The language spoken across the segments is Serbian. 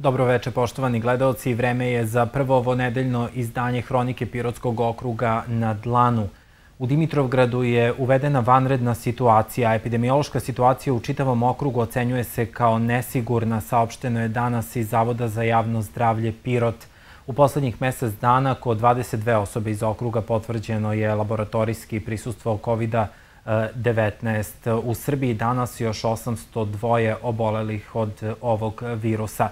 Dobroveče, poštovani gledalci. Vreme je za prvo ovo nedeljno izdanje Hronike Pirotskog okruga na Dlanu. U Dimitrovgradu je uvedena vanredna situacija. Epidemiološka situacija u čitavom okrugu ocenjuje se kao nesigurna. Saopšteno je danas iz Zavoda za javno zdravlje Pirot. U poslednjih mesec dana kod 22 osobe iz okruga potvrđeno je laboratorijski prisustvo COVID-19. U Srbiji danas još 802 obolelih od ovog virusa.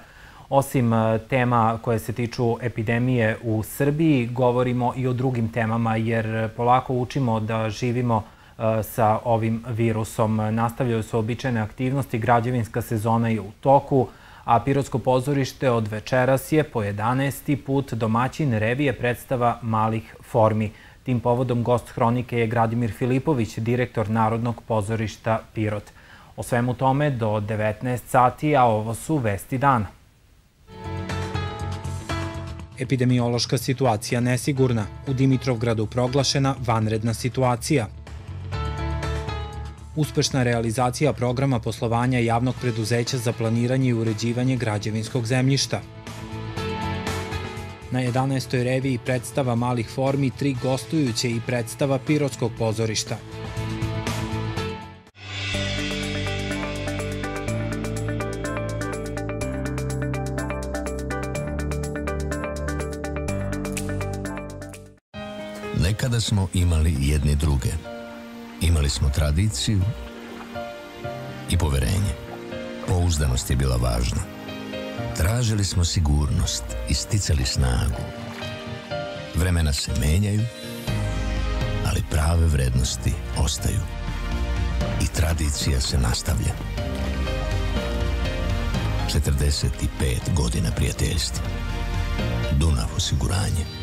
Osim e, tema koje se tiču epidemije u Srbiji, govorimo i o drugim temama, jer polako učimo da živimo e, sa ovim virusom. Nastavljaju se običajne aktivnosti, građevinska sezona je u toku, a Pirotsko pozorište od večeras je po 11. put domaćin revije predstava malih formi. Tim povodom gost hronike je Gradimir Filipović, direktor Narodnog pozorišta Pirot. O svemu tome do 19 sati, a ovo su Vesti dana. Epidemiološka situacija nesigurna. U Dimitrovgradu proglašena vanredna situacija. Uspešna realizacija programa poslovanja javnog preduzeća za planiranje i uređivanje građevinskog zemljišta. Na 11. reviji predstava malih formi, tri gostujuće i predstava Pirotskog pozorišta. Nekada smo imali jedni druge. Imali smo tradiciju i poverenje. Pouzdanost je bila važna. Tražili smo sigurnost i sticali snagu. Vremena se menjaju, ali prave vrednosti ostaju. I tradicija se nastavlja. 45 godina prijateljstva. Dunav osiguranje.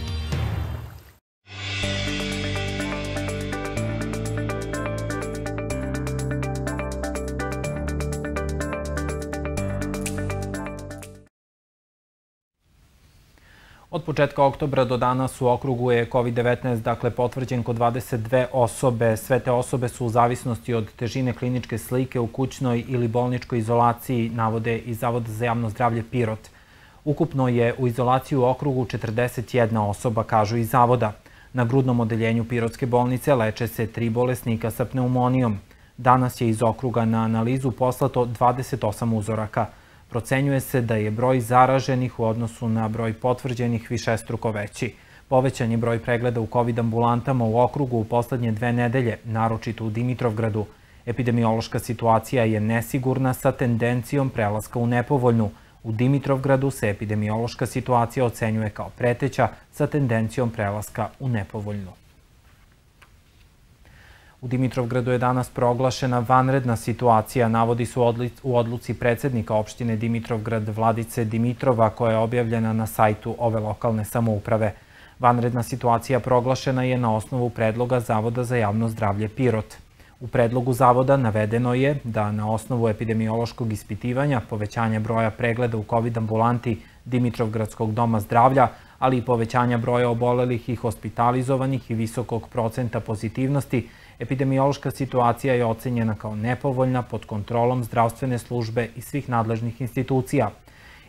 Od početka oktobra do danas u okrugu je COVID-19 dakle potvrđen kod 22 osobe. Sve te osobe su u zavisnosti od težine kliničke slike u kućnoj ili bolničkoj izolaciji, navode i Zavod za javno zdravlje Pirot. Ukupno je u izolaciji u okrugu 41 osoba, kažu i Zavoda. Na grudnom odeljenju Pirotske bolnice leče se tri bolesnika sa pneumonijom. Danas je iz okruga na analizu poslato 28 uzoraka – Procenjuje se da je broj zaraženih u odnosu na broj potvrđenih višestruko veći. Povećan je broj pregleda u COVID ambulantama u okrugu u poslednje dve nedelje, naročito u Dimitrovgradu. Epidemiološka situacija je nesigurna sa tendencijom prelaska u nepovoljnu. U Dimitrovgradu se epidemiološka situacija ocenjuje kao preteća sa tendencijom prelaska u nepovoljnu. U Dimitrovgradu je danas proglašena vanredna situacija, navodi su u odluci predsednika opštine Dimitrovgrad Vladice Dimitrova koja je objavljena na sajtu ove lokalne samouprave. Vanredna situacija proglašena je na osnovu predloga Zavoda za javno zdravlje Pirot. U predlogu Zavoda navedeno je da na osnovu epidemiološkog ispitivanja, povećanja broja pregleda u COVID ambulanti Dimitrovgradskog doma zdravlja, ali i povećanja broja obolelih i hospitalizovanih i visokog procenta pozitivnosti, Epidemiološka situacija je ocenjena kao nepovoljna pod kontrolom zdravstvene službe i svih nadležnih institucija.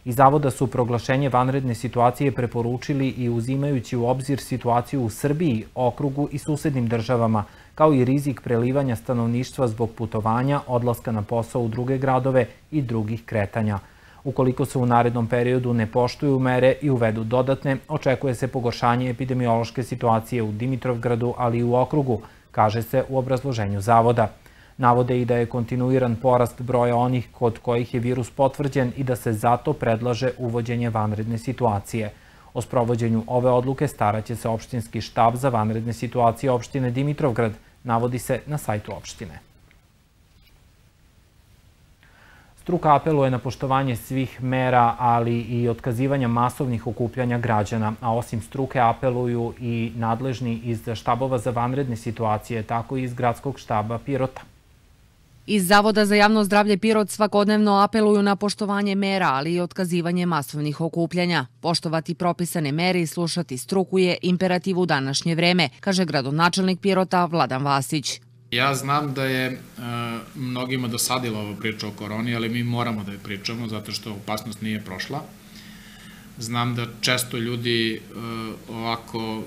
Iz Zavoda su proglašenje vanredne situacije preporučili i uzimajući u obzir situaciju u Srbiji, okrugu i susednim državama, kao i rizik prelivanja stanovništva zbog putovanja, odlaska na posao u druge gradove i drugih kretanja. Ukoliko se u narednom periodu ne poštuju mere i uvedu dodatne, očekuje se pogoršanje epidemiološke situacije u Dimitrovgradu, ali i u okrugu, kaže se u obrazloženju zavoda. Navode i da je kontinuiran porast broja onih kod kojih je virus potvrđen i da se zato predlaže uvođenje vanredne situacije. O sprovođenju ove odluke staraće se opštinski štab za vanredne situacije opštine Dimitrovgrad, navodi se na sajtu opštine. Struka apeluje na poštovanje svih mera, ali i otkazivanja masovnih okupljanja građana, a osim struke apeluju i nadležni iz štabova za vanredne situacije, tako i iz gradskog štaba Pirota. Iz Zavoda za javno zdravlje Pirot svakodnevno apeluju na poštovanje mera, ali i otkazivanje masovnih okupljanja. Poštovati propisane mere i slušati struku je imperativ u današnje vreme, kaže gradonačelnik Pirota Vladan Vasić. Ja znam da je uh, mnogima dosadila ova priča o koroni, ali mi moramo da je pričamo zato što opasnost nije prošla. znam da često ljudi ovako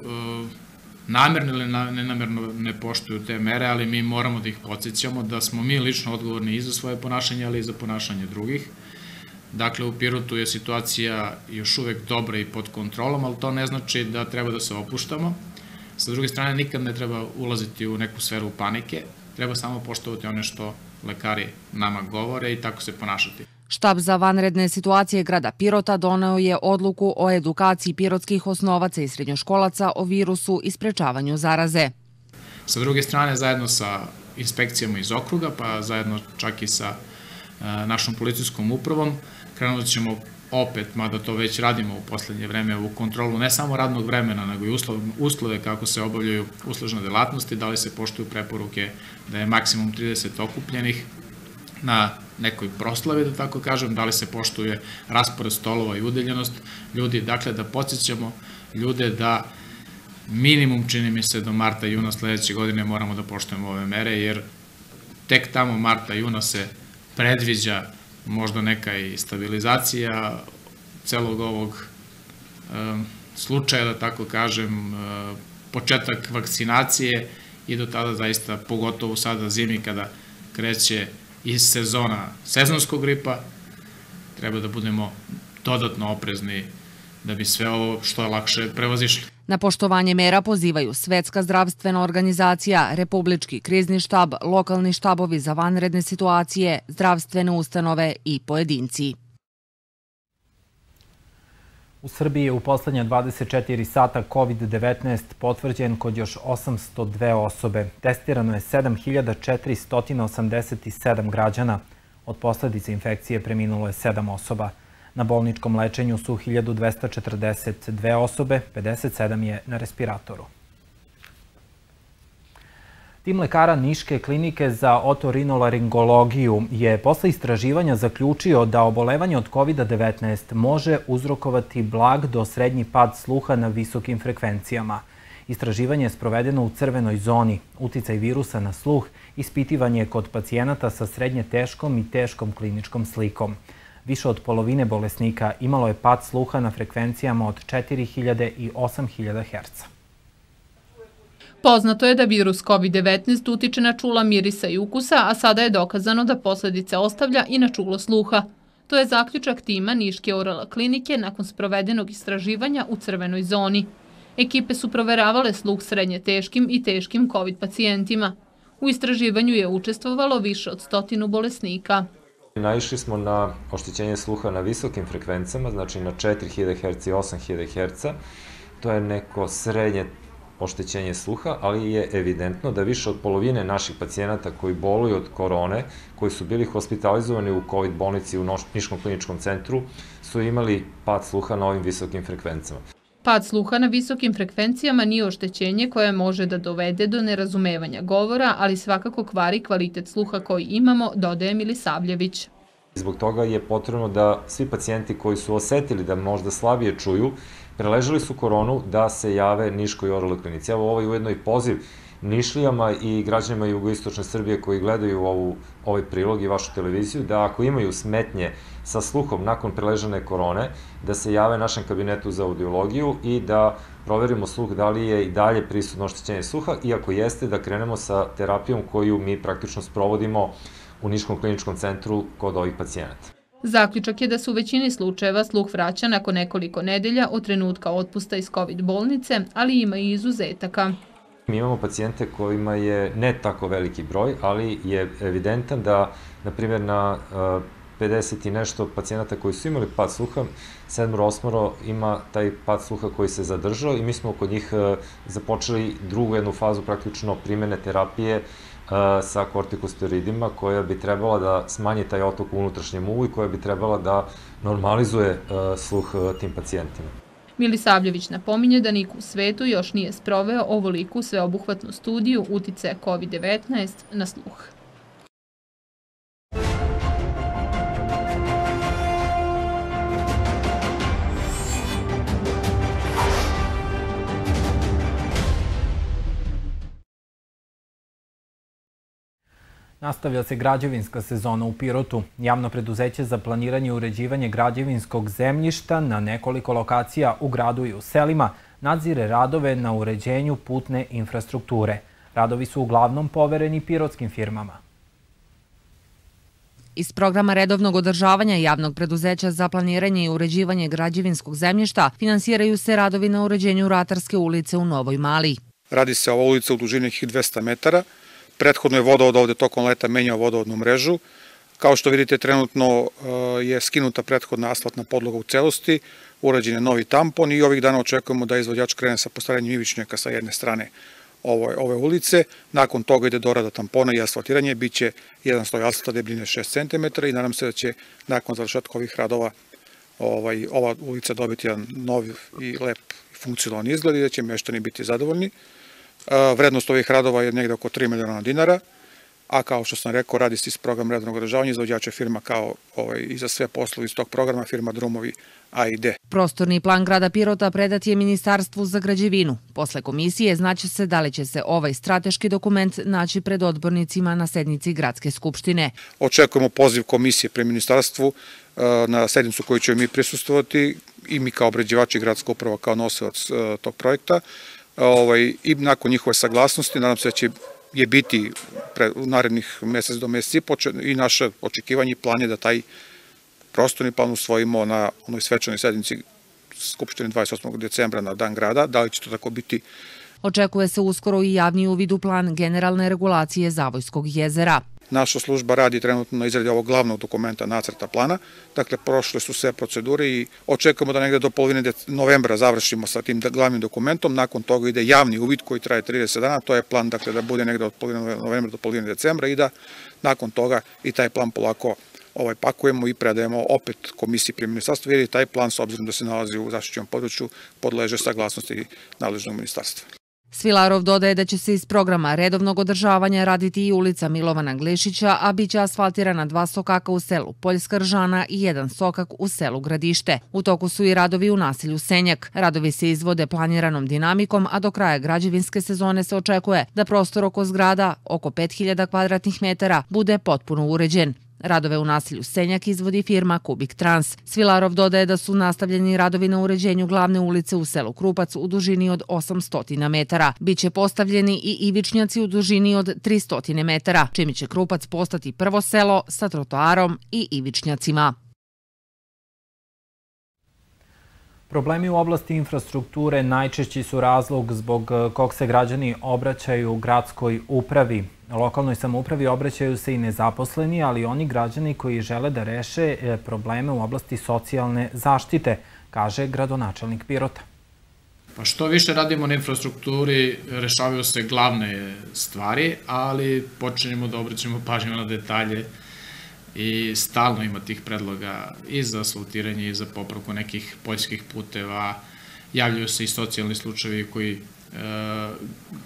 namerno ili nenamerno ne poštuju te mere, ali mi moramo da ih podsjećamo da smo mi lično odgovorni i za svoje ponašanje, ali i za ponašanje drugih. Dakle, u Pirotu je situacija još uvek dobra i pod kontrolom, ali to ne znači da treba da se opuštamo. Sa druge strane, nikad ne treba ulaziti u neku sferu panike, treba samo poštovati one što lekari nama govore i tako se ponašati. Štab za vanredne situacije grada Pirota doneo je odluku o edukaciji pirotskih osnovaca i srednjoškolaca o virusu i sprečavanju zaraze. Sa druge strane, zajedno sa inspekcijama iz okruga, pa zajedno čak i sa e, našom policijskom upravom, krenut ćemo opet, mada to već radimo u poslednje vreme, u kontrolu ne samo radnog vremena, nego i uslove, uslove kako se obavljaju uslužne delatnosti, da li se poštuju preporuke da je maksimum 30 okupljenih na nekoj proslavi, da tako kažem, da li se poštuje raspored stolova i udeljenost ljudi, dakle da podsjećamo ljude da minimum, čini mi se, do marta i juna sledeće godine moramo da poštujemo ove mere, jer tek tamo marta i juna se predviđa možda neka i stabilizacija celog ovog slučaja, da tako kažem, početak vakcinacije i do tada zaista, pogotovo sada zimi kada kreće iz sezona sezonskog gripa, treba da budemo dodatno oprezni da bi sve ovo što je lakše prevazišli. Na poštovanje mera pozivaju Svetska zdravstvena organizacija, Republički krizni štab, lokalni štabovi za vanredne situacije, zdravstvene ustanove i pojedinci. U Srbiji je u poslednja 24 sata COVID-19 potvrđen kod još 802 osobe. Testirano je 7487 građana. Od posledice infekcije preminulo je 7 osoba. Na bolničkom lečenju su 1242 osobe, 57 je na respiratoru. Tim lekara Niške klinike za otorinolaringologiju je posle istraživanja zaključio da obolevanje od COVID-19 može uzrokovati blag do srednji pad sluha na visokim frekvencijama. Istraživanje je sprovedeno u crvenoj zoni. Uticaj virusa na sluh ispitivanje je kod pacijenata sa srednje teškom i teškom kliničkom slikom. Više od polovine bolesnika imalo je pad sluha na frekvencijama od 4000 i 8000 Hz. Poznato je da virus COVID-19 utiče na čula mirisa i ukusa, a sada je dokazano da posledice ostavlja i na čulo sluha. To je zaključak tima Niške orala klinike nakon sprovedenog istraživanja u crvenoj zoni. Ekipe su proveravale sluh srednje teškim i teškim COVID pacijentima. U istraživanju je učestvovalo više od stotinu bolesnika. Naišli smo na oštećenje sluha na visokim frekvencama, znači na 4000 Hz i 8000 Hz. To je neko srednje oštećenje sluha, ali je evidentno da više od polovine naših pacijenata koji boluju od korone, koji su bili hospitalizovani u COVID bolnici u Niškom kliničkom centru, su imali pad sluha na ovim visokim frekvencama. Pad sluha na visokim frekvencijama nije oštećenje koje može da dovede do nerazumevanja govora, ali svakako kvari kvalitet sluha koji imamo, dodaje Milisavljević. Zbog toga je potrebno da svi pacijenti koji su osetili da možda slabije čuju, preležali su koronu da se jave Niškoj oraloj klinici. Evo ovaj ujedno i poziv Nišlijama i građanima jugoistočne Srbije koji gledaju ovu, ovaj prilog i vašu televiziju, da ako imaju smetnje sa sluhom nakon preležane korone, da se jave našem kabinetu za audiologiju i da proverimo sluh da li je i dalje prisutno oštećenje sluha i ako jeste da krenemo sa terapijom koju mi praktično sprovodimo u Niškom kliničkom centru kod ovih pacijenata. Zaključak je da se u većini slučajeva sluh vraća nakon nekoliko nedelja od trenutka otpusta iz COVID bolnice, ali ima i izuzetaka. Mi imamo pacijente kojima je ne tako veliki broj, ali je evidentan da, na primjer, na 50 i nešto pacijenata koji su imali pad sluha, sedmoro, osmoro ima taj pad sluha koji se zadržao i mi smo kod njih započeli drugu jednu fazu praktično primene terapije sa kortikosteroidima koja bi trebala da smanji taj otok u unutrašnjem uvu i koja bi trebala da normalizuje sluh tim pacijentima. Milisavljević napominje da niko u svetu još nije sproveo ovoliku sveobuhvatnu studiju utice COVID-19 na sluh. Nastavlja se građevinska sezona u Pirotu. Javno preduzeće za planiranje i uređivanje građevinskog zemljišta na nekoliko lokacija u gradu i u selima nadzire radove na uređenju putne infrastrukture. Radovi su uglavnom povereni pirotskim firmama. Iz programa redovnog održavanja javnog preduzeća za planiranje i uređivanje građevinskog zemljišta finansiraju se radovi na uređenju Ratarske ulice u Novoj Mali. Radi se ova ulica u dužini 200 metara, Prethodno je vodovod ovde tokom leta menjao vodovodnu mrežu. Kao što vidite, trenutno e, je skinuta prethodna asfaltna podloga u celosti, urađen je novi tampon i ovih dana očekujemo da izvođač krene sa postaranjem ivičnjaka sa jedne strane ove, ove ulice. Nakon toga ide dorada tampona i asfaltiranje. Biće jedan sloj asfalta debljine 6 cm i nadam se da će nakon završetka ovih radova ovaj, ova ulica dobiti jedan novi i lep funkcionalni izgled i da će meštani biti zadovoljni. Vrednost ovih radova je negde oko 3 miliona dinara, a kao što sam rekao, radi se iz programa rednog održavanja, izvođača firma kao ovaj, i za sve poslovi iz tog programa, firma Drumovi A i D. Prostorni plan grada Pirota predat je Ministarstvu za građevinu. Posle komisije znaće se da li će se ovaj strateški dokument naći pred odbornicima na sednici Gradske skupštine. Očekujemo poziv komisije pre Ministarstvu na sednicu koju ćemo mi prisustovati i mi kao obređivači gradska uprava kao nosilac tog projekta ovaj, i nakon njihove saglasnosti, nadam se da će je biti u narednih mesec do mesec i, naše očekivanje i plan je da taj prostorni plan usvojimo na onoj svečanoj sednici Skupštine 28. decembra na Dan grada. Da li će to tako biti Očekuje se uskoro i javni uvid u plan generalne regulacije Zavojskog jezera. Naša služba radi trenutno na izradi ovog glavnog dokumenta nacrta plana, dakle prošle su sve procedure i očekujemo da negde do polovine novembra završimo sa tim glavnim dokumentom, nakon toga ide javni uvid koji traje 30 dana, to je plan dakle da bude negde od polovine novembra do polovine decembra i da nakon toga i taj plan polako ovaj, pakujemo i predajemo opet komisiji pri ministarstvu, jer je taj plan, s obzirom da se nalazi u zaštićenom području, podleže saglasnosti nadležnog ministarstva. Svilarov dodaje da će se iz programa redovnog održavanja raditi i ulica Milovana Glešića, a bit će asfaltirana dva sokaka u selu Poljska Ržana i jedan sokak u selu Gradište. U toku su i radovi u naselju Senjak. Radovi se izvode planiranom dinamikom, a do kraja građevinske sezone se očekuje da prostor oko zgrada, oko 5000 kvadratnih metara, bude potpuno uređen. Radove u nasilju Senjak izvodi firma Kubik Trans. Svilarov dodaje da su nastavljeni radovi na uređenju glavne ulice u selu Krupac u dužini od 800 metara. Biće postavljeni i ivičnjaci u dužini od 300 metara, čime će Krupac postati prvo selo sa trotoarom i ivičnjacima. Problemi u oblasti infrastrukture najčešći su razlog zbog kog se građani obraćaju gradskoj upravi. Lokalnoj samoupravi obraćaju se i nezaposleni, ali oni građani koji žele da reše e, probleme u oblasti socijalne zaštite, kaže gradonačelnik Pirota. Pa što više radimo na infrastrukturi, rešavaju se glavne stvari, ali počinjemo da obraćamo pažnju na detalje i stalno ima tih predloga i za asfaltiranje i za popravku nekih poljskih puteva. Javljaju se i socijalni slučajevi koji, e,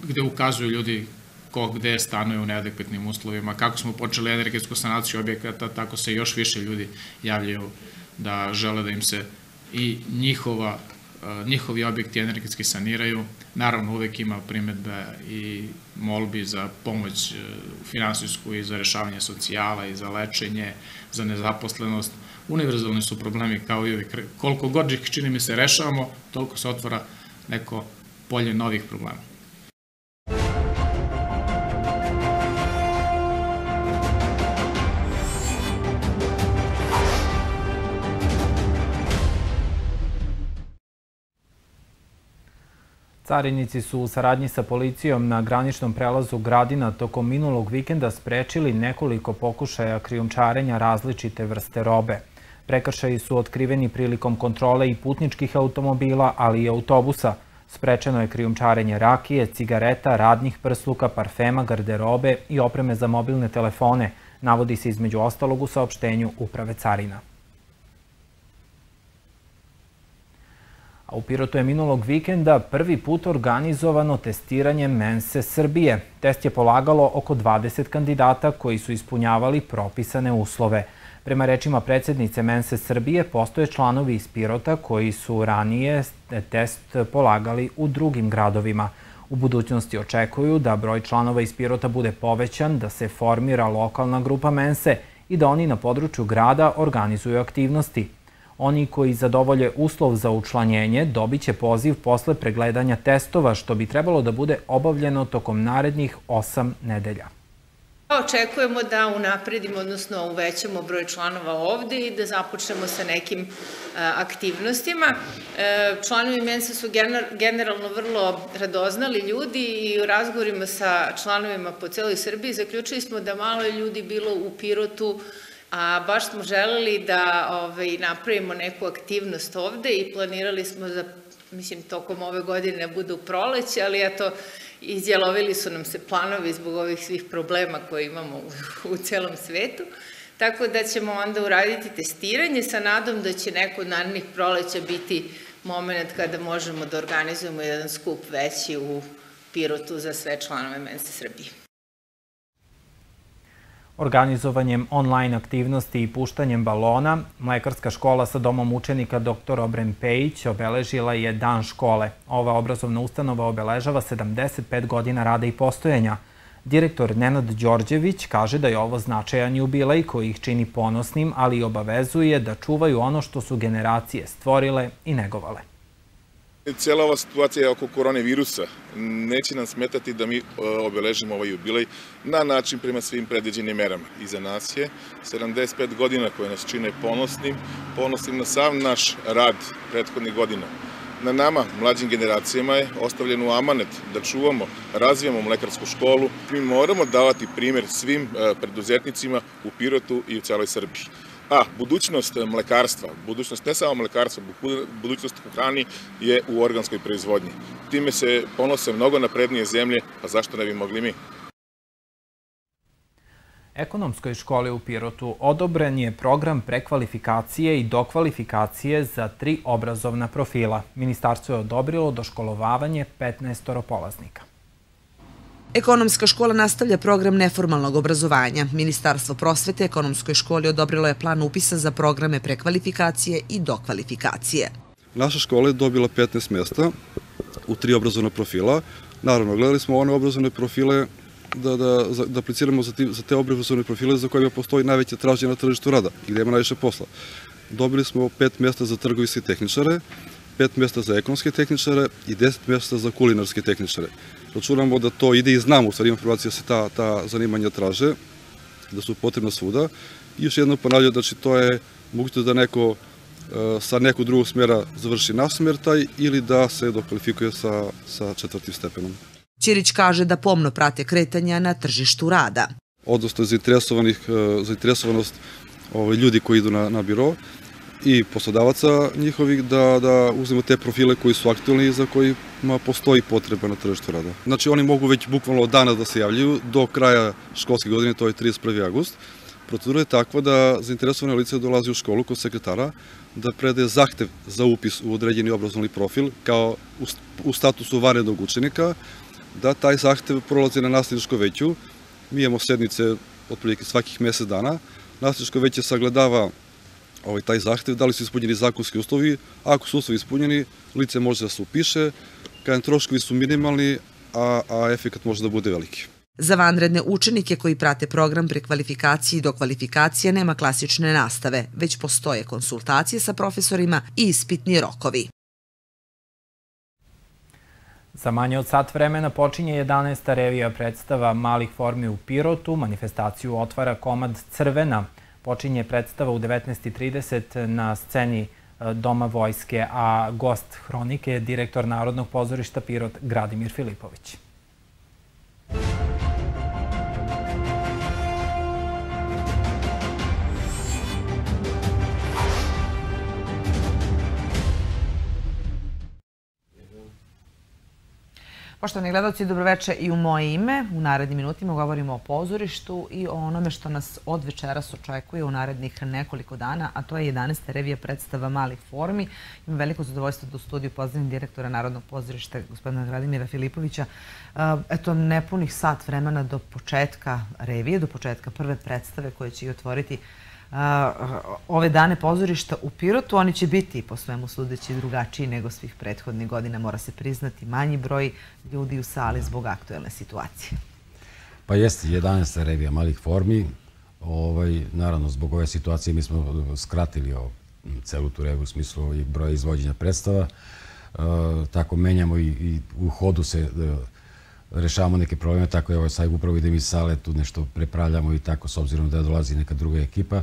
gde ukazuju ljudi ko gde stanuje u neadekvatnim uslovima. Kako smo počeli energetsku sanaciju objekata, tako se još više ljudi javljaju da žele da im se i njihova, njihovi objekti energetski saniraju. Naravno, uvek ima primetbe i molbi za pomoć e, finansijsku i za rešavanje socijala i za lečenje, za nezaposlenost. Univerzalni su problemi kao i uvek. Koliko god ih čini mi se rešavamo, toliko se otvara neko polje novih problema. Carinici su u saradnji sa policijom na graničnom prelazu Gradina tokom minulog vikenda sprečili nekoliko pokušaja krijumčarenja različite vrste robe. Prekršaji su otkriveni prilikom kontrole i putničkih automobila, ali i autobusa. Sprečeno je krijumčarenje rakije, cigareta, radnih prsluka, parfema, garderobe i opreme za mobilne telefone, navodi se između ostalog u saopštenju Uprave Carina. U Pirotu je minulog vikenda prvi put organizovano testiranje Mense Srbije. Test je polagalo oko 20 kandidata koji su ispunjavali propisane uslove. Prema rečima predsednice Mense Srbije, postoje članovi iz Pirota koji su ranije test polagali u drugim gradovima. U budućnosti očekuju da broj članova iz Pirota bude povećan, da se formira lokalna grupa mense i da oni na području grada organizuju aktivnosti. Oni koji zadovolje uslov za učlanjenje dobit će poziv posle pregledanja testova, što bi trebalo da bude obavljeno tokom narednih osam nedelja. Očekujemo da unapredimo, odnosno uvećamo broj članova ovde i da započnemo sa nekim e, aktivnostima. E, članovi Mensa su generalno vrlo radoznali ljudi i u razgovorima sa članovima po celoj Srbiji zaključili smo da malo je ljudi bilo u Pirotu, a baš smo želeli da ovaj, napravimo neku aktivnost ovde i planirali smo za, mislim, tokom ove godine budu proleće, ali eto, izjelovili su nam se planovi zbog ovih svih problema koje imamo u, u celom svetu. Tako da ćemo onda uraditi testiranje sa nadom da će neko od narednih proleća biti moment kada možemo da organizujemo jedan skup veći u Pirotu za sve članove Mensa Srbije. Organizovanjem online aktivnosti i puštanjem balona, Mlekarska škola sa domom učenika dr. Obren Pejić obeležila je dan škole. Ova obrazovna ustanova obeležava 75 godina rada i postojanja. Direktor Nenad Đorđević kaže da je ovo značajan jubilej koji ih čini ponosnim, ali i obavezuje da čuvaju ono što su generacije stvorile i negovale. Cijela ova situacija oko koronavirusa neće nam smetati da mi e, obeležimo ovaj jubilej na način prema svim predviđenim merama. Iza nas je 75 godina koje nas čine ponosnim, ponosnim na sav naš rad prethodnih godina. Na nama, mlađim generacijama, je ostavljen u amanet da čuvamo, razvijamo mlekarsku školu. Mi moramo davati primer svim e, preduzetnicima u Pirotu i u celoj Srbiji. A, budućnost mlekarstva, budućnost ne samo mlekarstva, budućnost u hrani je u organskoj proizvodnji. Time se ponose mnogo naprednije zemlje, a zašto ne bi mogli mi? Ekonomskoj školi u Pirotu odobren je program prekvalifikacije i dokvalifikacije za tri obrazovna profila. Ministarstvo je odobrilo doškolovavanje 15 polaznika. Ekonomska škola nastavlja program neformalnog obrazovanja. Ministarstvo prosvete ekonomskoj školi odobrilo je plan upisa za programe prekvalifikacije i dokvalifikacije. Naša škola je dobila 15 mesta u tri obrazovna profila. Naravno, gledali smo one obrazovne profile da, da, da apliciramo za, za te obrazovne profile za kojima postoji najveća tražnja na tržištu rada i gde ima najviše posla. Dobili smo pet mesta za trgovinske tehničare, pet mesta za ekonomske tehničare i deset mesta za kulinarske tehničare računamo da to ide i znamo u stvari informacija da se ta, ta zanimanja traže, da su potrebna svuda. I još jedno ponavljaju, znači to je moguće da neko e, sa nekog drugog smjera završi naš smjer taj ili da se dokvalifikuje sa, sa četvrtim stepenom. Ćirić kaže da pomno prate kretanja na tržištu rada. Odnosno zainteresovanih, e, zainteresovanost ovaj, ljudi koji idu na, na biro i poslodavaca njihovih da, da uzmemo te profile koji su aktualni i za kojima postoji potreba na tržištu rada. Znači oni mogu već bukvalno od dana da se javljaju do kraja školske godine, to je 31. august. Procedura je takva da zainteresovane lice dolazi u školu kod sekretara da predaje zahtev za upis u određeni obrazovni profil kao u, statusu vanrednog učenika, da taj zahtev prolazi na nastavničko veću. Mi imamo sednice otprilike svakih mesec dana. Nastavničko veće sagledava ovaj, taj zahtev, da li su ispunjeni zakonski uslovi, ako su uslovi ispunjeni, lice može da se upiše, kada troškovi su minimalni, a, a efekat može da bude veliki. Za vanredne učenike koji prate program prekvalifikacije i dokvalifikacije nema klasične nastave, već postoje konsultacije sa profesorima i ispitni rokovi. Za manje od sat vremena počinje 11. revija predstava malih formi u Pirotu. Manifestaciju otvara komad Crvena – počinje predstava u 19.30 na sceni e, Doma vojske, a gost hronike je direktor Narodnog pozorišta Pirot Gradimir Filipović. Poštovani gledalci, dobroveče i u moje ime. U narednim minutima govorimo o pozorištu i o onome što nas od večeras očekuje u narednih nekoliko dana, a to je 11. revija predstava malih formi. Imam veliko zadovoljstvo da u studiju pozdravim direktora Narodnog pozorišta, gospodina Gradimira Filipovića. Eto, nepunih sat vremena do početka revije, do početka prve predstave koje će i otvoriti ove dane pozorišta u Pirotu. Oni će biti, po svemu sudeći, drugačiji nego svih prethodnih godina. Mora se priznati manji broj ljudi u sali zbog aktuelne situacije. Pa jeste, 11. revija malih formi. Ovaj, naravno, zbog ove situacije mi smo skratili o, celu tu reviju u smislu broja izvođenja predstava. E, tako menjamo i, i u hodu se e, rešavamo neke probleme, tako je ovo sad upravo idem iz sale, tu nešto prepravljamo i tako, s obzirom da dolazi neka druga ekipa.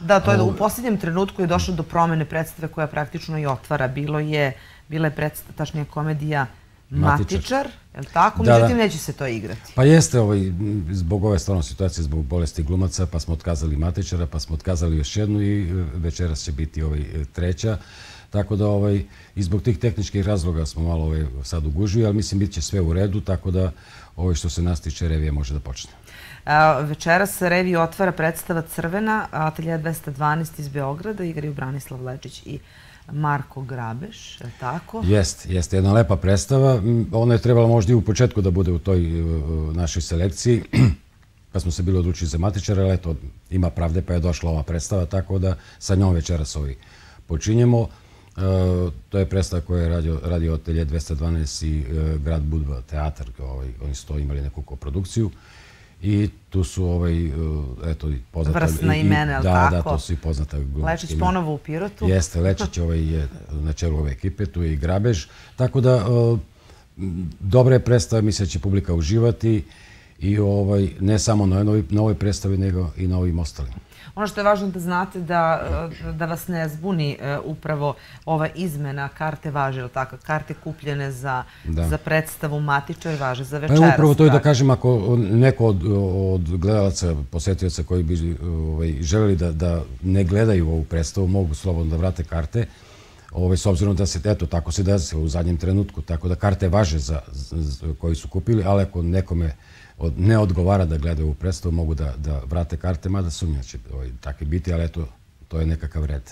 Da, to je da u posljednjem trenutku je došlo do promene predstave koja praktično i otvara. Bilo je, bila je predstava, tačnija komedija Matičar, je li tako? Da, Međutim, da. neće se to igrati. Pa jeste, ovaj, zbog ove stvarno situacije, zbog bolesti glumaca, pa smo otkazali Matičara, pa smo otkazali još jednu i e, večeras će biti ovaj, treća. Tako da, ovaj, i zbog tih tehničkih razloga smo malo ovaj, sad ugužili, ali mislim, bit će sve u redu, tako da ovaj, što se nas tiče, revija može da počne. Večeras reviju otvara predstava Crvena, atelje 212 iz Beograda, igraju Branislav Lečić i Marko Grabeš, je tako? Jeste, jeste. Jedna lepa predstava. Ona je trebala možda i u početku da bude u toj našoj selekciji, pa smo se bili odlučili za matičara, ali eto, ima pravde, pa je došla ova predstava, tako da sa njom večeras ovi počinjemo. E, to je predstava koja je radio, radio Otelje 212 i e, Grad Budva teatar, ovaj, oni su to imali neku koprodukciju. I tu su ovaj, e, eto, poznata... Vrsna imena, ali da, tako? Da, to su i poznata glumačka Lečić ponovo u Pirotu? Jeste, Lečić ovaj je na čelu ove ekipe, tu je i Grabež. Tako da, dobra je predstava, mislim da će publika uživati i ovaj, ne samo na ovoj, na ovoj predstavi, nego i na ovim ostalim. Ono što je važno da znate da, da vas ne zbuni e, upravo ova izmena karte važe, ili tako? Karte kupljene za, da. za predstavu i važe za večeras. Pa upravo to je da kažem, ako neko od, od gledalaca, posetioca koji bi ovaj, želeli da, da ne gledaju ovu predstavu, mogu slobodno da vrate karte, ovaj, s obzirom da se, eto, tako se desi u zadnjem trenutku, tako da karte važe za, za, koji su kupili, ali ako nekome od, ne odgovara da gledaju u predstavu, mogu da, da vrate karte, mada sumnja će ovaj, tako biti, ali eto, to je nekakav red.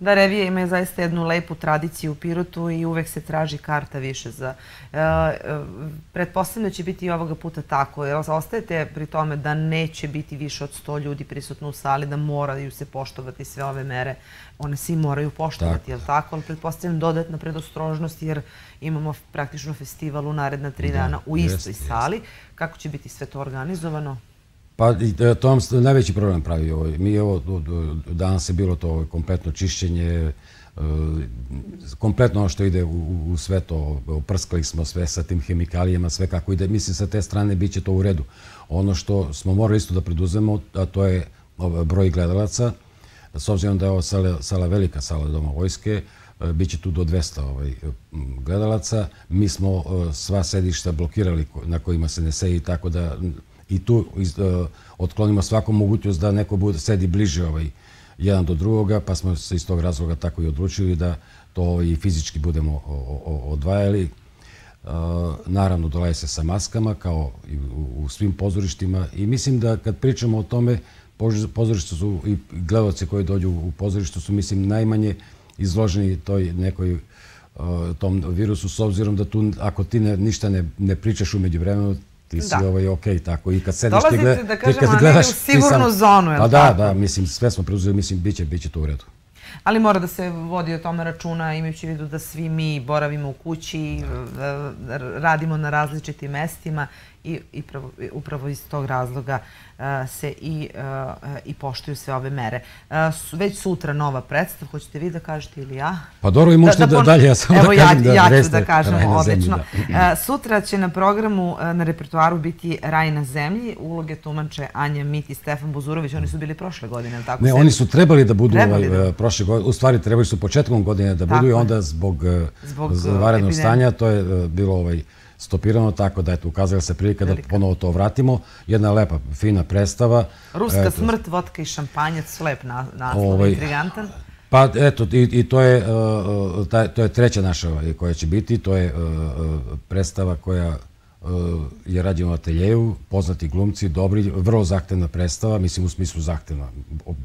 Da, revije ima zaista jednu lepu tradiciju u Pirotu i uvek se traži karta više za... E, e, pretpostavljam da će biti i ovoga puta tako. Jer ostajete pri tome da neće biti više od 100 ljudi prisutno u sali, da moraju se poštovati sve ove mere. One svi moraju poštovati, je li tako? Ali pretpostavljam dodatna predostrožnost jer imamo praktično festival u naredna tri da, dana u istoj jest, sali. Jest. Kako će biti sve to organizovano? Pa e, to vam najveći problem pravi ovo. Mi ovo, danas je bilo to kompletno čišćenje, e, kompletno ono što ide u, u sve to, oprskali smo sve sa tim hemikalijama, sve kako ide. Mislim, sa te strane bit će to u redu. Ono što smo morali isto da preduzemo, a to je broj gledalaca, s obzirom da je ovo sala, sala velika sala Doma vojske, e, bit će tu do 200 ovaj, gledalaca. Mi smo sva sedišta blokirali na kojima se ne seji, tako da i tu iz, uh, otklonimo svaku mogućnost da neko bude, sedi bliže ovaj, jedan do drugoga, pa smo se iz tog razloga tako i odlučili da to i fizički budemo odvajali. Uh, naravno, dolaje se sa maskama, kao i u, svim pozorištima i mislim da kad pričamo o tome, pozorište su i gledalci koji dođu u pozorištu su, mislim, najmanje izloženi toj nekoj uh, tom virusu, s obzirom da tu, ako ti ne, ništa ne, ne pričaš umeđu vremenu, ti si da. ovaj, ok, tako. I kad sediš ti, gled, da kažemo, ti kad gledaš... u sigurnu sam, zonu, je li Pa da, da, mislim, sve smo preuzeli, mislim, bit će, bit će to u redu. Ali mora da se vodi o tome računa, imajući vidu da svi mi boravimo u kući, da. radimo na različitim mestima i, i pravo, upravo iz tog razloga uh, se i, uh, i poštuju sve ove mere. Uh, već sutra nova predstav, hoćete vi da kažete ili ja? Pa dobro, i možete da, da, dalje, ja samo Evo, da kažem ja, da ja ću da kažem, odlično. Da. Sutra će na programu, na repertuaru biti Raj na zemlji, uloge tumače Anja Mit i Stefan Buzurović, oni su bili prošle godine, tako Ne, oni su trebali da budu trebali ovaj, da... prošle godine, u stvari trebali su početkom godine da budu i onda zbog, zbog varenog stanja, to je bilo ovaj, stopirano, tako da eto, ukazala se prilika da ponovo to vratimo. Jedna lepa, fina predstava. Ruska smrt, vodka i šampanjac, lep naslov, ovaj, intrigantan. Pa eto, i, i to, je, uh, uh taj, to je treća naša ovaj, koja će biti, to je uh, predstava koja uh, je rađena u ateljeju, poznati glumci, dobri, vrlo zahtevna predstava, mislim u smislu zahtevna,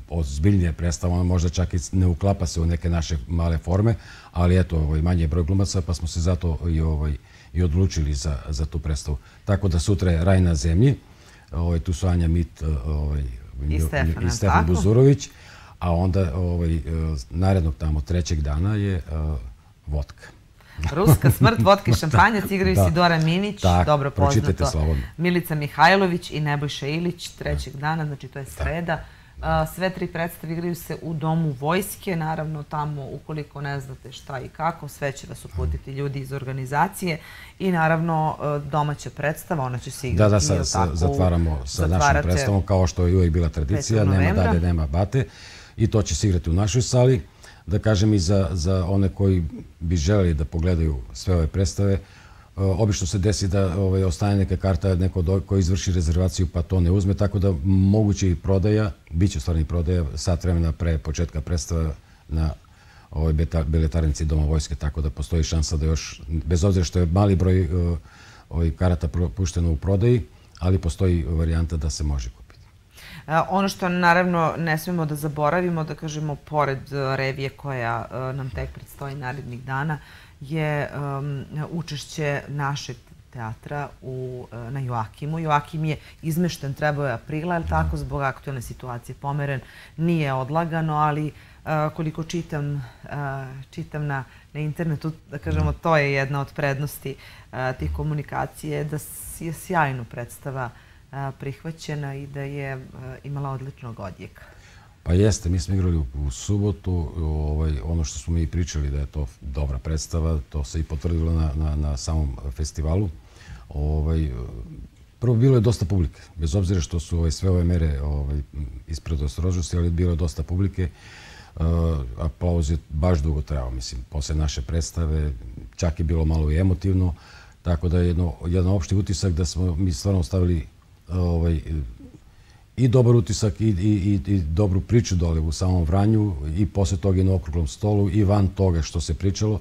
ozbiljnija predstava, ona možda čak i ne uklapa se u neke naše male forme, ali eto, ovaj, manje je broj glumaca, pa smo se zato i ovaj, i odlučili za, za tu predstavu. Tako da sutra je Raj na zemlji, ovaj, tu su Anja Mit ovaj, i Stefan, i Stefan Buzurović, a onda ovaj, narednog tamo trećeg dana je vodka. Ruska smrt, vodka i šampanjac, igraju da. Sidora Minić, tak, dobro poznato. Milica Mihajlović i Nebojša Ilić trećeg da. dana, znači to je sreda. Da. Sve tri predstave igraju se u domu vojske, naravno tamo ukoliko ne znate šta i kako, sve će vas uputiti ljudi iz organizacije i naravno domaća predstava, ona će se igrati. Da, da, sa, sa, zatvaramo sa našom predstavom kao što je uvijek bila tradicija, nema dade, nema bate i to će se igrati u našoj sali. Da kažem i za, za one koji bi želeli da pogledaju sve ove predstave, obično se desi da ovaj, ostane neka karta neko do, koji izvrši rezervaciju pa to ne uzme, tako da moguće i prodaja, bit će stvarno i prodaja sat vremena pre početka predstava na ovoj beletarnici Doma vojske, tako da postoji šansa da još, bez obzira što je mali broj ovih karata pušteno u prodaji, ali postoji varijanta da se može kupiti. Ono što naravno ne smemo da zaboravimo, da kažemo, pored revije koja nam tek predstoji narednih dana, je učešće našeg teatra u, uh, na Joakimu. Joakim je izmešten, trebao je aprila, ali tako, zbog aktualne situacije pomeren. Nije odlagano, ali uh, koliko čitam, uh, čitam na, na internetu, da kažemo, to je jedna od prednosti tih komunikacije, da je sjajno predstava prihvaćena i da je imala odličnog odjeka. Pa jeste, mi smo igrali u, subotu, ovaj, ono što smo mi pričali da je to dobra predstava, to se i potvrdilo na, na, na samom festivalu. Ovaj, prvo, bilo je dosta publike, bez obzira što su ovaj, sve ove mere ovaj, ispred ostrožnosti, ali bilo je dosta publike. Uh, aplauz je baš dugo trajao, mislim, posle naše predstave, čak je bilo malo i emotivno, tako da je jedno, jedan opšti utisak da smo mi stvarno stavili ovaj, i dobar utisak i, i, i, dobru priču dole u samom Vranju i posle toga i na okruglom stolu i van toga što se pričalo.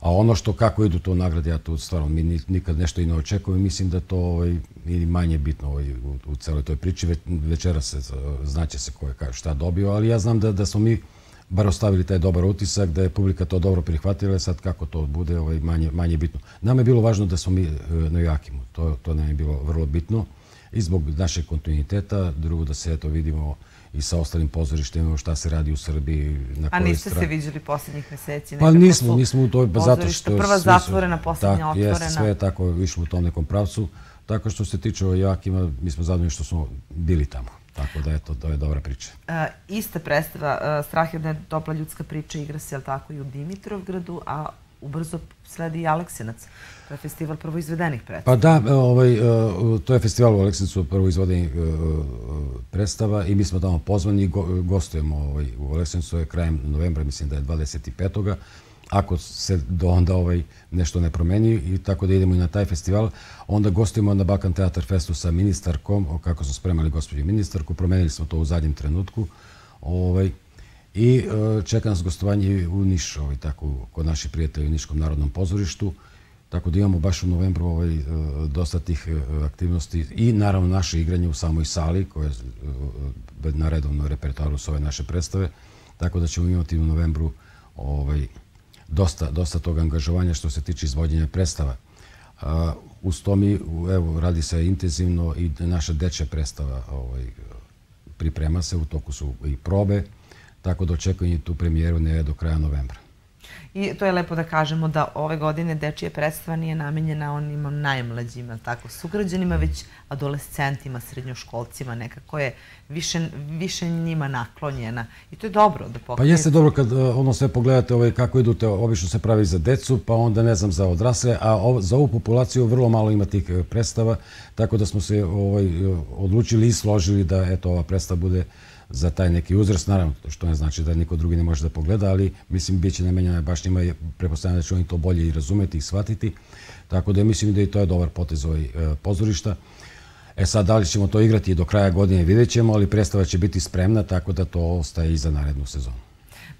A ono što kako idu to nagrade, ja to stvarno mi nikad nešto i ne očekujem. Mislim da to ovaj, i manje bitno ovaj, u, u celoj toj priči. Ve, večera se znaće se ko je šta dobio, ali ja znam da, da smo mi bar ostavili taj dobar utisak, da je publika to dobro prihvatila, sad kako to bude ovaj, manje, manje bitno. Nama je bilo važno da smo mi e, na Jakimu, to, to nam je bilo vrlo bitno i zbog našeg kontinuiteta, drugo da se eto vidimo i sa ostalim pozorištima šta se radi u Srbiji. Na A niste se viđali poslednjih meseci? Pa nismo, nismo u toj, pa zato što... Prva zatvorena, poslednja otvorena. Jeste, sve je tako, išlo u tom nekom pravcu. Tako što se tiče o Jakima, mi smo zadovoljni što smo bili tamo. Tako da, eto, to je dobra priča. E, ista predstava, e, Strah je da je topla ljudska priča, igra se, ali tako, i u Dimitrovgradu, a ubrzo sledi i Aleksinac. To je festival prvoizvedenih predstava. Pa da, ovaj, e, to je festival u Aleksincu prvoizvedenih e, predstava i mi smo tamo pozvani i gostujemo ovaj, u Aleksincu, je krajem novembra, mislim da je 25. Ako se do onda ovaj, nešto ne promeni i tako da idemo i na taj festival, onda gostujemo na Balkan Teatar Festu sa ministarkom, kako smo spremali gospođu ministarku, promenili smo to u zadnjem trenutku. Ovaj, I e, čeka nas gostovanje u Nišu, ovaj, tako, kod naših prijatelja u Niškom narodnom pozorištu. Tako da imamo baš u novembru ovaj, e, dosta tih e, aktivnosti i naravno naše igranje u samoj sali koje na redovnom repertoaru su ove naše predstave. Tako da ćemo imati u novembru ovaj, dosta, dosta tog angažovanja što se tiče izvođenja predstava. A, uz to mi, evo, radi se intenzivno i naša dečja predstava ovaj, priprema se, u toku su i probe, tako da očekujem i tu premijeru ne do kraja novembra. I to je lepo da kažemo da ove godine dečije predstava nije namenjena onim najmlađima, tako, sugrađanima, već adolescentima, srednjoškolcima, nekako je više, više njima naklonjena. I to je dobro da pokaže. Pa jeste dobro kad e, ono sve pogledate ovaj, kako idu te, obično se pravi za decu, pa onda ne znam za odrasle, a ov, za ovu populaciju vrlo malo ima tih e, predstava, tako da smo se ovaj, odlučili i složili da eto, ova predstava bude za taj neki uzrast, naravno, što ne znači da niko drugi ne može da pogleda, ali mislim bit će namenjena baš njima, prepostavljam da će oni to bolje i razumeti i shvatiti, tako da mislim da i to je dobar potez ovaj pozorišta. E sad, da li ćemo to igrati do kraja godine, vidjet ćemo, ali predstava će biti spremna, tako da to ostaje i za narednu sezonu.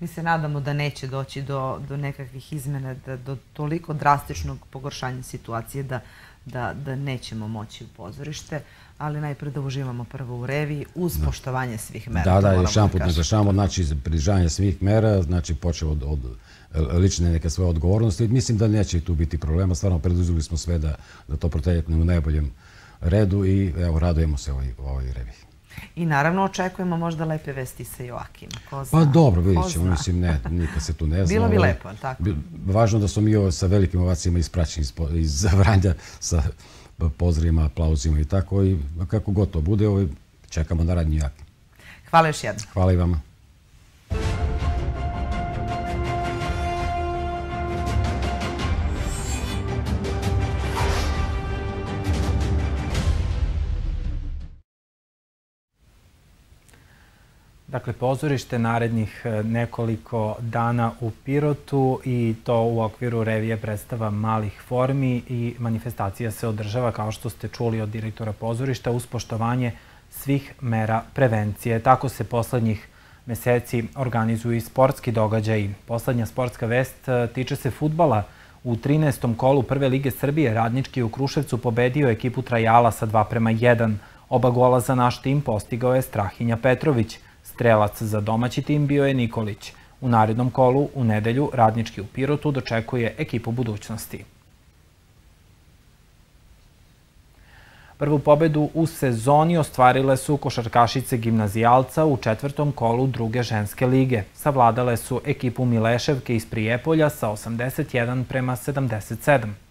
Mi se nadamo da neće doći do, do nekakvih izmena, da, do toliko drastičnog pogoršanja situacije da, da, da nećemo moći u pozorište ali najpre da uživamo prvo u reviji uz da. poštovanje svih mera. Da, da, još jedan put naglašavamo, znači pridržavanje svih mera, znači počeo od, od lične neke svoje odgovornosti. Mislim da neće tu biti problema, stvarno preduzeli smo sve da, da to protekne u najboljem redu i evo, radujemo se ovoj, ovoj reviji. I naravno očekujemo možda lepe vesti sa Joakim. Ko zna? Pa dobro, vidjet ćemo, mislim, ne, nikad se tu ne zna. Bilo bi lepo, tako? Važno da smo mi ovo sa velikim ovacijama ispraćeni iz, iz Vranja sa pozdravima, aplauzima i tako i kako gotovo bude, ovo, čekamo na radnji Joakim. Hvala još jednom. Hvala i vama. Dakle, pozorište narednih e, nekoliko dana u Pirotu i to u okviru revije predstava malih formi i manifestacija se održava, kao što ste čuli od direktora pozorišta, uz poštovanje svih mera prevencije. Tako se poslednjih meseci organizuju i sportski događaji. Poslednja sportska vest e, tiče se futbala. U 13. kolu Prve lige Srbije Radnički u Kruševcu pobedio ekipu Trajala sa 2 prema 1. Oba gola za naš tim postigao je Strahinja Petrović. Strelac za domaći tim bio je Nikolić. U narednom kolu, u nedelju, Radnički u Pirotu dočekuje ekipu budućnosti. Prvu pobedu u sezoni ostvarile su košarkašice gimnazijalca u četvrtom kolu druge ženske lige. Savladale su ekipu Mileševke iz Prijepolja sa 81 prema 77.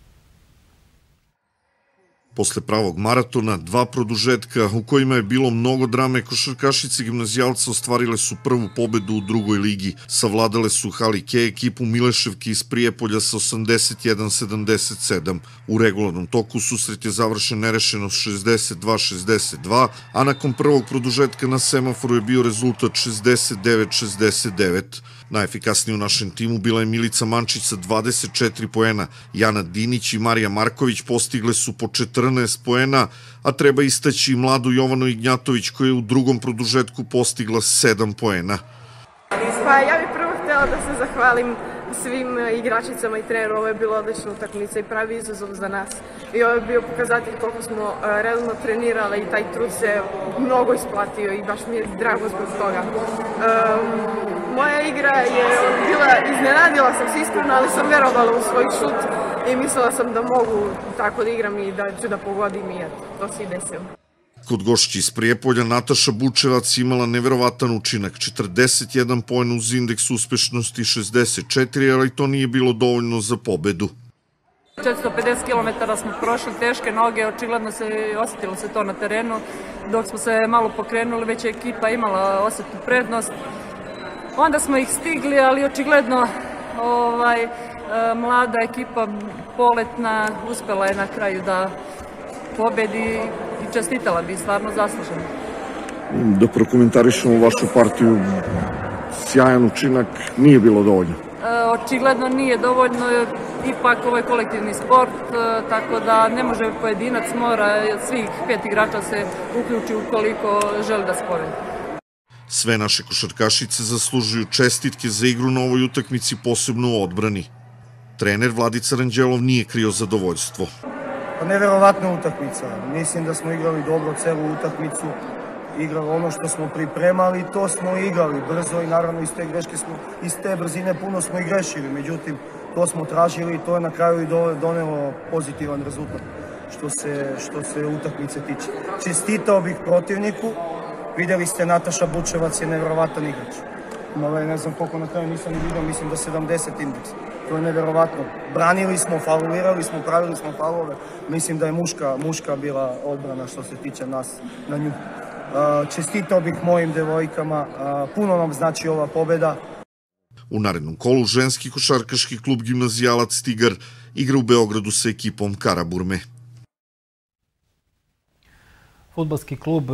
Posle pravog maratona, dva produžetka u kojima je bilo mnogo drame, košarkašice gimnazijalca ostvarile su prvu pobedu u drugoj ligi. Savladale su Halike ekipu Mileševke iz Prijepolja sa 81-77. U regularnom toku susret je završen nerešeno 62-62, a nakon prvog produžetka na semaforu je bio rezultat 69-69. Najefikasniji u našem timu bila je Milica Mančić sa 24 poena, Jana Dinić i Marija Marković postigle su po 14 poena, a treba istaći mladu Jovanu Ignjatović koja je u drugom produžetku postigla 7 poena. Pa ja bih prvo htela da se zahvalim svim e, igračicama i treneru. Ovo je bila odlična utakmica i pravi izazov za nas. I ovo je bio pokazatelj koliko smo e, redno trenirali i taj trud se mnogo isplatio i baš mi je drago zbog toga. Moja igra je bila, iznenadila sam se iskreno, ali sam verovala u svoj šut i mislila sam da mogu tako da igram i da ću da pogodim i to se i desilo. Kod gošći iz Prijepolja Nataša Bučevac imala neverovatan učinak, 41 poen uz indeks uspešnosti 64, ali to nije bilo dovoljno za pobedu. 450 km smo prošli, teške noge, očigledno se osetilo se to na terenu. Dok smo se malo pokrenuli, već je ekipa imala osetnu prednost. Onda smo ih stigli, ali očigledno ovaj, e, mlada ekipa poletna uspela je na kraju da pobedi i čestitala bi stvarno zasluženo. Da prokomentarišemo vašu partiju, sjajan učinak nije bilo dovoljno. E, očigledno nije dovoljno, ipak ovo je kolektivni sport, e, tako da ne može pojedinac, mora svih pet igrača se uključi ukoliko želi da se Sve naše košarkašice zaslužuju čestitke za igru na ovoj utakmici, posebno u odbrani. Trener Vladica Ranđelov nije krio zadovoljstvo. Pa neverovatna utakmica. Mislim da smo igrali dobro celu utakmicu, igrali ono što smo pripremali, to smo igrali brzo i naravno iz te greške smo, iz te brzine puno smo i grešili, međutim to smo tražili i to je na kraju i donelo pozitivan rezultat što se, što se utakmice tiče. Čestitao bih protivniku, videli ste Nataša Bučevac je neverovatan igrač. Imala je ne znam koliko na kraju nisam vidio, mislim da 70 indeks. To je neverovatno. Branili smo, faulirali smo, pravili smo faulove. Mislim da je muška, muška bila odbrana što se tiče nas na nju. Čestitao bih mojim devojkama, puno nam znači ova pobeda. U narednom kolu ženski košarkaški klub Gimnazijalac Tigar igra u Beogradu sa ekipom Karaburme. Futbalski klub,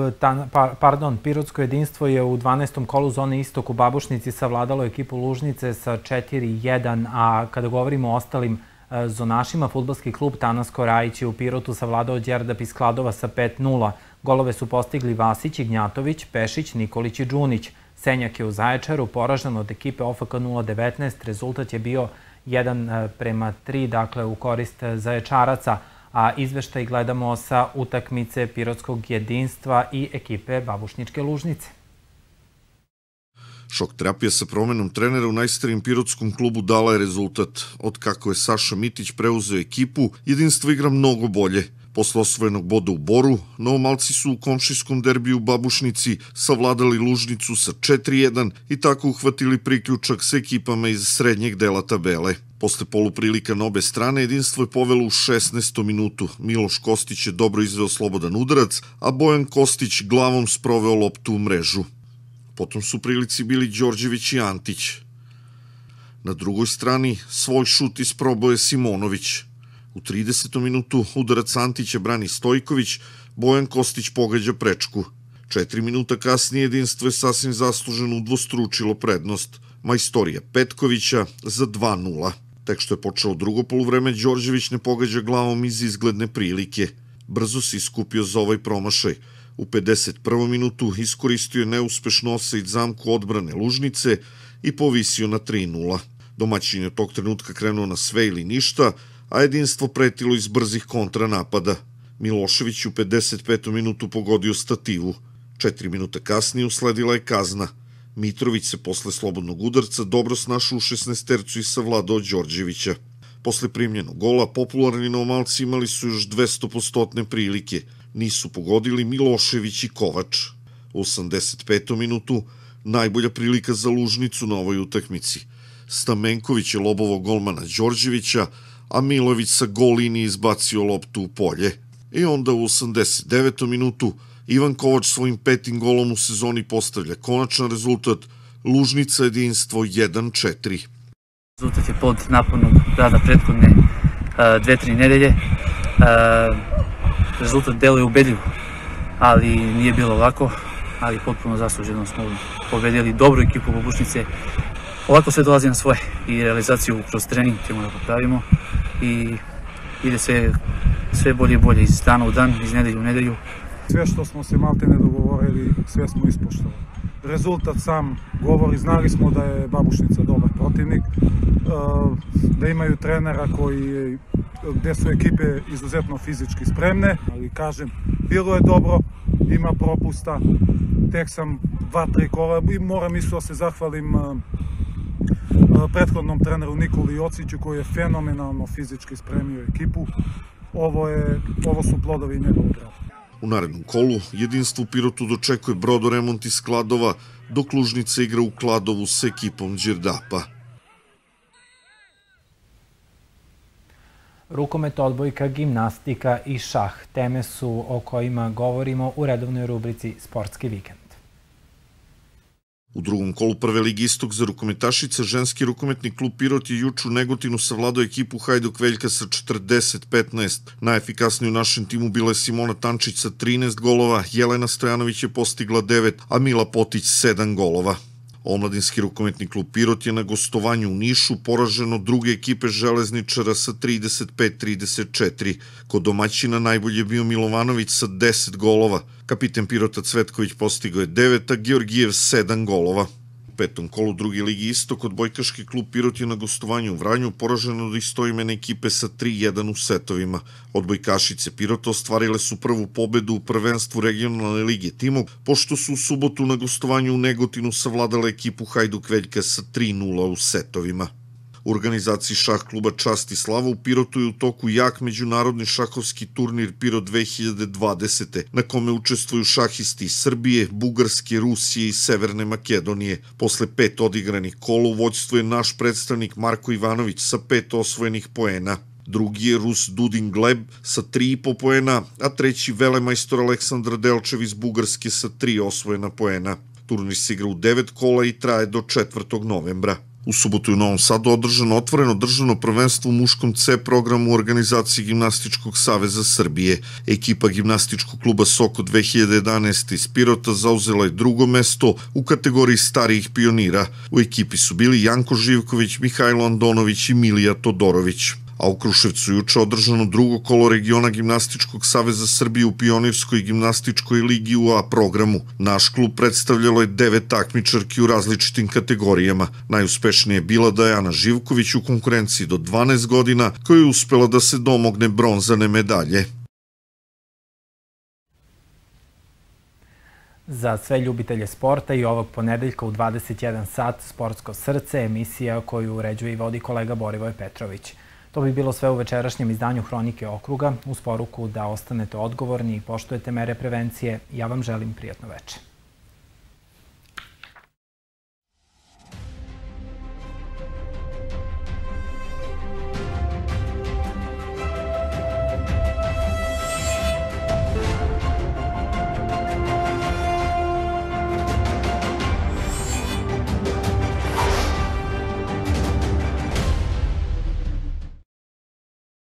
pa, pardon, Pirotsko jedinstvo je u 12. kolu zone istok u Babušnici savladalo ekipu Lužnice sa 4-1, a kada govorimo o ostalim e, zonašima, futbalski klub Tanas Korajić je u Pirotu savladao Đerda Piskladova sa 5-0. Golove su postigli Vasić, Ignjatović, Pešić, Nikolić i Đunić. Senjak je u Zaječaru poražen od ekipe OFK 019. Rezultat je bio 1 e, prema 3, dakle u korist Zaječaraca a izveštaj gledamo sa utakmice Pirotskog jedinstva i ekipe Babušničke lužnice. Šok terapija sa promenom trenera u najstarijem pirotskom klubu dala je rezultat. Od kako je Saša Mitić preuzeo ekipu, jedinstvo igra mnogo bolje. Posle osvojenog boda u Boru, Novomalci su u komšijskom derbiju u Babušnici savladali Lužnicu sa 4-1 i tako uhvatili priključak sa ekipama iz srednjeg dela tabele. Posle poluprilika na obe strane jedinstvo je povelo u 16. minutu. Miloš Kostić je dobro izveo slobodan udarac, a Bojan Kostić glavom sproveo loptu u mrežu. Potom su prilici bili Đorđević i Antić. Na drugoj strani svoj šut isprobao je Simonović. U 30. minutu udarac Antića brani Stojković, Bojan Kostić pogađa prečku. Četiri minuta kasnije jedinstvo je sasvim zasluženo udvostručilo prednost. Majstorija Petkovića za 2-0. Tek što je počelo drugo poluvreme, Đorđević ne pogađa glavom iz izgledne prilike. Brzo se iskupio za ovaj promašaj. U 51. minutu iskoristio je neuspešno osajd zamku odbrane Lužnice i povisio na 3-0. Domaćin je tog trenutka krenuo na sve ili ništa, a jedinstvo pretilo iz brzih kontranapada. Milošević u 55. minutu pogodio stativu. Četiri minuta kasnije usledila je kazna – Mitrović se posle slobodnog udarca dobro snašao u 16 tercu i savladao Đorđevića. Posle primljenog gola, popularni novomalci imali su još 200 prilike. Nisu pogodili Milošević i Kovač. U 85. minutu najbolja prilika za Lužnicu na ovoj utakmici. Stamenković je lobovo golmana Đorđevića, a Milović sa gol linije izbacio loptu u polje. I onda u 89. minutu Ivan Kovač svojim petim golom u sezoni postavlja konačan rezultat Lužnica jedinstvo 1-4. Rezultat je pod napornog rada prethodne dve, tri nedelje. Rezultat deluje ubedljivo, ali nije bilo lako, ali potpuno zasluženo smo pobedili dobru ekipu Bobušnice. Ovako sve dolazi na svoje i realizaciju kroz trening ćemo da popravimo i ide sve, sve bolje i bolje iz dana u dan, iz nedelju u nedelju sve što smo se malte ne dogovorili, sve smo ispoštovali. Rezultat sam govori, znali smo da je Babušnica dobar protivnik, e, da imaju trenera koji, gde su ekipe izuzetno fizički spremne, ali kažem, bilo je dobro, ima propusta, tek sam dva, tri kola i moram isto da se zahvalim e, prethodnom treneru Nikoli Jociću koji je fenomenalno fizički spremio ekipu. Ovo, je, ovo su plodovi njegovog rada. U narednom kolu jedinstvo u Pirotu dočekuje brodoremont iz Kladova, dok Lužnica igra u Kladovu s ekipom Đirdapa. Rukomet, odbojka, gimnastika i šah teme su o kojima govorimo u redovnoj rubrici Sportski vikend. U drugom kolu prve ligi Istok za rukometašice, ženski rukometni klub Pirot je juču Negotinu savladao ekipu Hajduk Veljka sa 40-15. Najefikasniji u našem timu bila je Simona Tančić sa 13 golova, Jelena Stojanović je postigla 9, a Mila Potić 7 golova. Omladinski rukometni klub Pirot je na gostovanju u Nišu poraženo druge ekipe železničara sa 35-34. Kod domaćina najbolje je bio Milovanović sa 10 golova. Kapiten Pirota Cvetković postigao je 9, a Georgijev 7 golova petom kolu druge ligi Istok odbojkaški klub Pirot je na gostovanju u Vranju poraženo da istoimene ekipe sa 3-1 u setovima. Odbojkašice Pirota ostvarile su prvu pobedu u prvenstvu regionalne lige Timog, pošto su u subotu na gostovanju u Negotinu savladale ekipu Hajduk Veljka sa 3-0 u setovima. U organizaciji šah kluba Čast i Slava u Pirotu je u toku jak međunarodni šahovski turnir Pirot 2020. na kome učestvuju šahisti iz Srbije, Bugarske, Rusije i Severne Makedonije. Posle pet odigranih kola u vođstvu je naš predstavnik Marko Ivanović sa pet osvojenih poena. Drugi je Rus Dudin Gleb sa 3,5 poena, a treći velemajstor Aleksandar Delčev iz Bugarske sa 3 osvojena poena. Turnir se igra u devet kola i traje do 4. novembra. U subotu u Novom Sadu održano otvoreno državno prvenstvo u muškom C programu u organizaciji Gimnastičkog saveza Srbije. Ekipa Gimnastičkog kluba Soko 2011 iz Pirota zauzela je drugo mesto u kategoriji starijih pionira. U ekipi su bili Janko Živković, Mihajlo Andonović i Milija Todorović a u Kruševcu juče održano drugo kolo regiona Gimnastičkog saveza Srbije u pionirskoj gimnastičkoj ligi u A programu. Naš klub predstavljalo je devet takmičarki u različitim kategorijama. Najuspešnije je bila Dajana Živković u konkurenciji do 12 godina, koja je uspela da se domogne bronzane medalje. Za sve ljubitelje sporta i ovog ponedeljka u 21 sat Sportsko srce, emisija koju uređuje i vodi kolega Borivoj Petrović. To bi bilo sve u večerašnjem izdanju Hronike okruga uz poruku da ostanete odgovorni i poštujete mere prevencije. Ja vam želim prijatno večer.